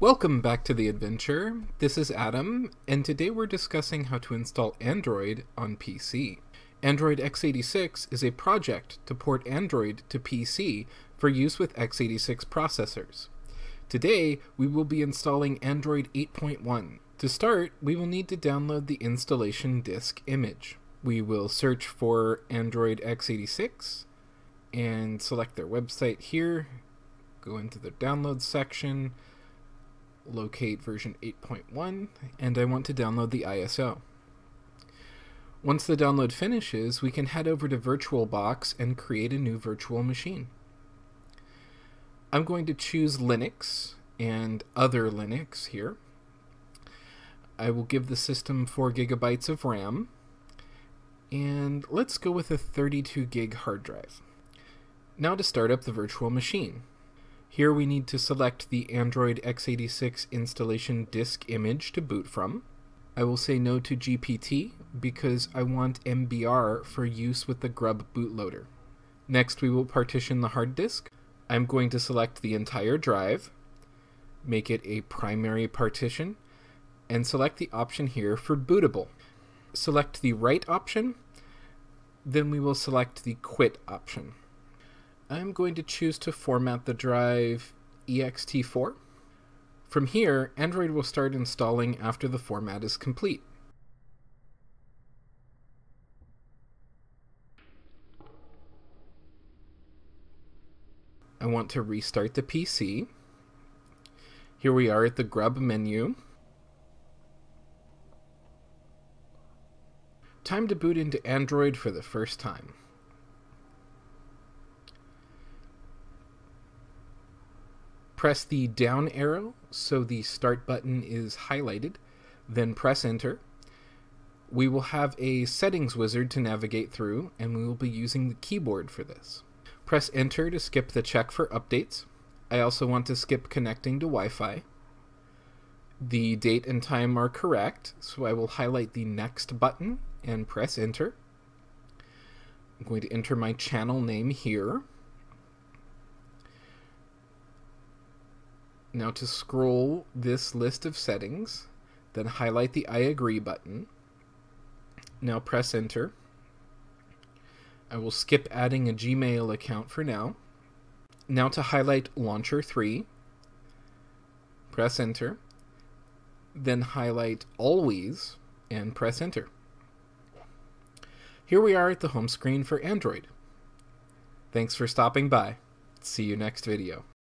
Welcome back to the adventure. This is Adam, and today we're discussing how to install Android on PC. Android x86 is a project to port Android to PC for use with x86 processors. Today, we will be installing Android 8.1. To start, we will need to download the installation disk image. We will search for Android x86 and select their website here, go into the download section, locate version 8.1, and I want to download the ISO. Once the download finishes, we can head over to VirtualBox and create a new virtual machine. I'm going to choose Linux and other Linux here. I will give the system 4 gigabytes of RAM, and let's go with a 32 gig hard drive. Now to start up the virtual machine. Here we need to select the Android x86 installation disk image to boot from. I will say no to GPT because I want MBR for use with the Grub bootloader. Next we will partition the hard disk. I'm going to select the entire drive, make it a primary partition, and select the option here for bootable. Select the write option, then we will select the quit option. I'm going to choose to format the drive ext4. From here, Android will start installing after the format is complete. I want to restart the PC. Here we are at the grub menu. Time to boot into Android for the first time. Press the down arrow so the start button is highlighted, then press enter. We will have a settings wizard to navigate through, and we will be using the keyboard for this. Press enter to skip the check for updates. I also want to skip connecting to Wi-Fi. The date and time are correct, so I will highlight the next button and press enter. I'm going to enter my channel name here. Now to scroll this list of settings, then highlight the I agree button. Now press enter. I will skip adding a Gmail account for now. Now to highlight Launcher 3, press enter. Then highlight Always and press enter. Here we are at the home screen for Android. Thanks for stopping by. See you next video.